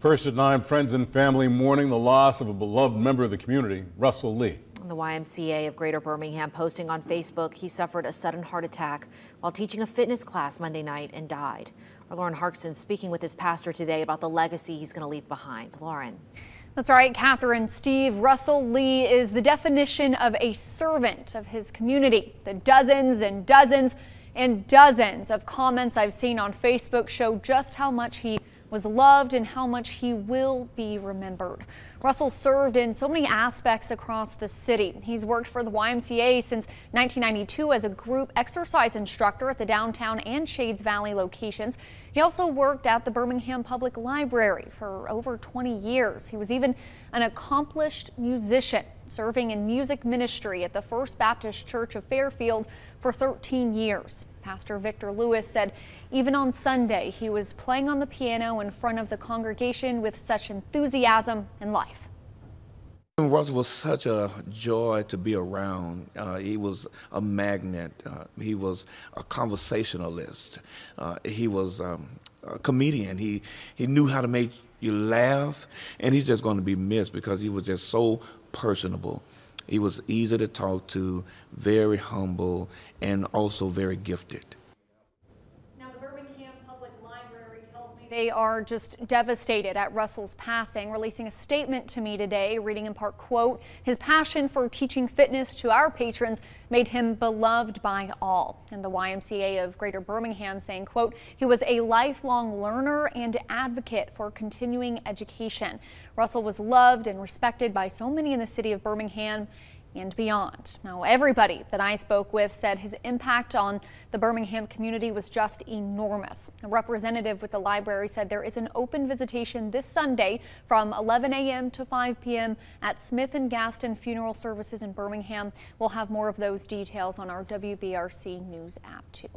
First at 9, friends and family mourning the loss of a beloved member of the community, Russell Lee. The YMCA of Greater Birmingham posting on Facebook he suffered a sudden heart attack while teaching a fitness class Monday night and died. Our Lauren Harksen speaking with his pastor today about the legacy he's going to leave behind. Lauren. That's right, Catherine. Steve Russell Lee is the definition of a servant of his community. The dozens and dozens and dozens of comments I've seen on Facebook show just how much he was loved and how much he will be remembered. Russell served in so many aspects across the city. He's worked for the YMCA since 1992 as a group exercise instructor at the downtown and Shades Valley locations. He also worked at the Birmingham Public Library for over 20 years. He was even an accomplished musician, serving in music ministry at the First Baptist Church of Fairfield for 13 years. Pastor Victor Lewis said even on Sunday he was playing on the piano in front of the congregation with such enthusiasm and life. Russell was such a joy to be around. Uh, he was a magnet. Uh, he was a conversationalist. Uh, he was um, a comedian. He, he knew how to make you laugh, and he's just going to be missed because he was just so personable. He was easy to talk to, very humble, and also very gifted. Now, the Birmingham Public Library tells me they are just devastated at Russell's passing, releasing a statement to me today, reading in part, quote, his passion for teaching fitness to our patrons made him beloved by all. And the YMCA of Greater Birmingham saying, quote, he was a lifelong learner and advocate for continuing education. Russell was loved and respected by so many in the city of Birmingham and beyond. Now, everybody that I spoke with said his impact on the Birmingham community was just enormous. A representative with the library said there is an open visitation this Sunday from 11 a.m. to 5 p.m. at Smith and Gaston Funeral Services in Birmingham. We'll have more of those details on our WBRC News app, too.